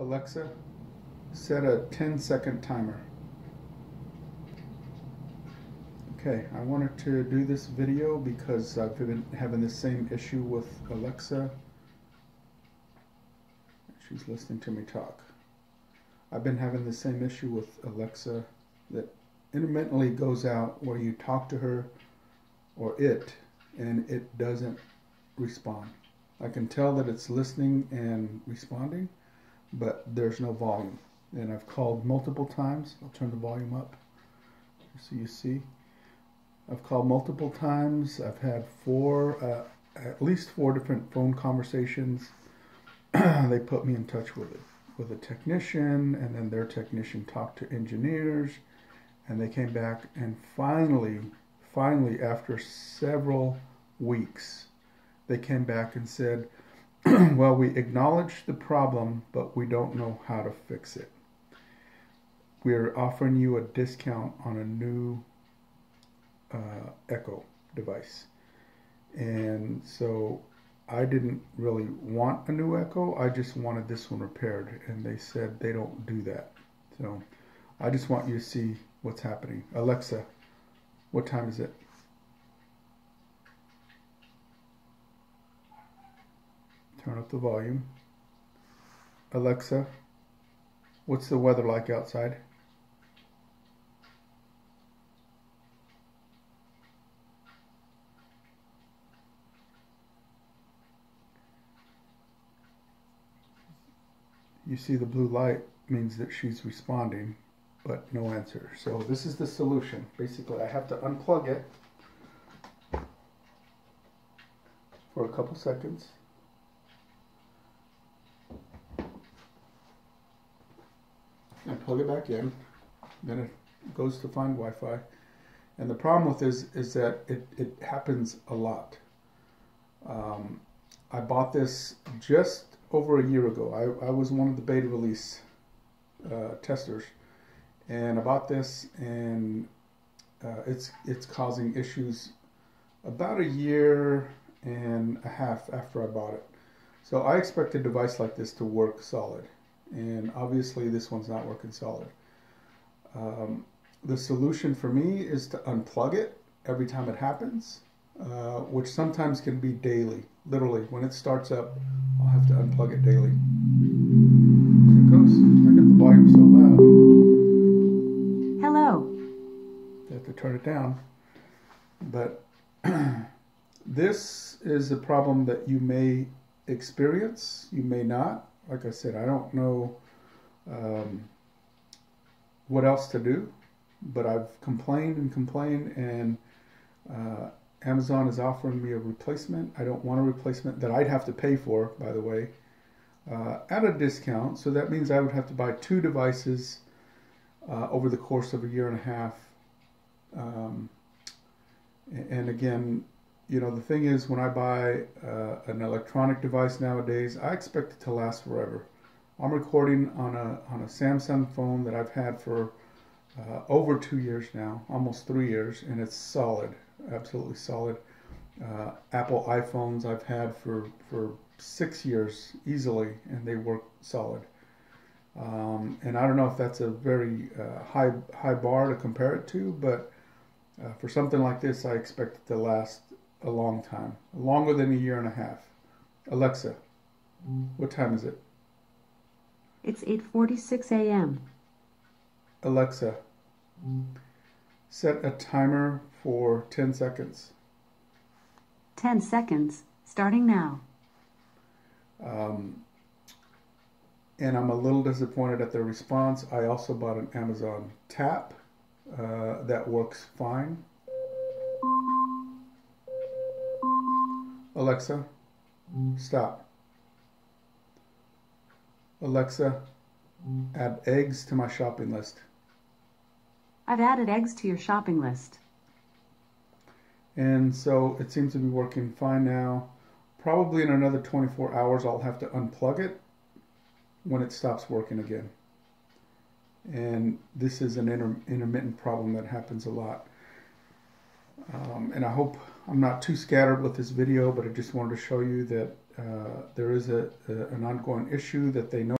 Alexa, set a 10 second timer. Okay, I wanted to do this video because I've been having the same issue with Alexa. She's listening to me talk. I've been having the same issue with Alexa that intermittently goes out where you talk to her or it and it doesn't respond. I can tell that it's listening and responding, but there's no volume. And I've called multiple times. I'll turn the volume up so you see. I've called multiple times. I've had four, uh, at least four different phone conversations. they put me in touch with it with a technician, and then their technician talked to engineers, and they came back and finally, finally, after several weeks, they came back and said, well, we acknowledge the problem, but we don't know how to fix it. We're offering you a discount on a new uh, Echo device. And so I didn't really want a new Echo. I just wanted this one repaired. And they said they don't do that. So I just want you to see what's happening. Alexa, what time is it? Turn up the volume. Alexa, what's the weather like outside? You see the blue light means that she's responding, but no answer. So this is the solution. Basically, I have to unplug it for a couple seconds. And plug it back in. Then it goes to find Wi-Fi. And the problem with this is that it, it happens a lot. Um, I bought this just over a year ago. I, I was one of the beta release uh, testers. And I bought this and uh, it's, it's causing issues about a year and a half after I bought it. So I expect a device like this to work solid and obviously this one's not working solid. Um, the solution for me is to unplug it every time it happens, uh, which sometimes can be daily. Literally, when it starts up, I'll have to unplug it daily. There it goes. I got the volume so loud. Hello. I have to turn it down. But this is a problem that you may experience, you may not like I said, I don't know um, what else to do, but I've complained and complained, and uh, Amazon is offering me a replacement. I don't want a replacement that I'd have to pay for, by the way, uh, at a discount. So that means I would have to buy two devices uh, over the course of a year and a half. Um, and again, you know, the thing is, when I buy uh, an electronic device nowadays, I expect it to last forever. I'm recording on a on a Samsung phone that I've had for uh, over two years now, almost three years, and it's solid, absolutely solid. Uh, Apple iPhones I've had for for six years easily, and they work solid. Um, and I don't know if that's a very uh, high high bar to compare it to, but uh, for something like this, I expect it to last a long time, longer than a year and a half. Alexa, what time is it? It's 8:46 a.m. Alexa, set a timer for 10 seconds. 10 seconds, starting now. Um, and I'm a little disappointed at the response. I also bought an Amazon Tap uh, that works fine. Alexa, stop. Alexa, add eggs to my shopping list. I've added eggs to your shopping list. And so it seems to be working fine now. Probably in another 24 hours, I'll have to unplug it when it stops working again. And this is an inter intermittent problem that happens a lot. Um, and I hope I'm not too scattered with this video, but I just wanted to show you that uh, there is a, a, an ongoing issue that they know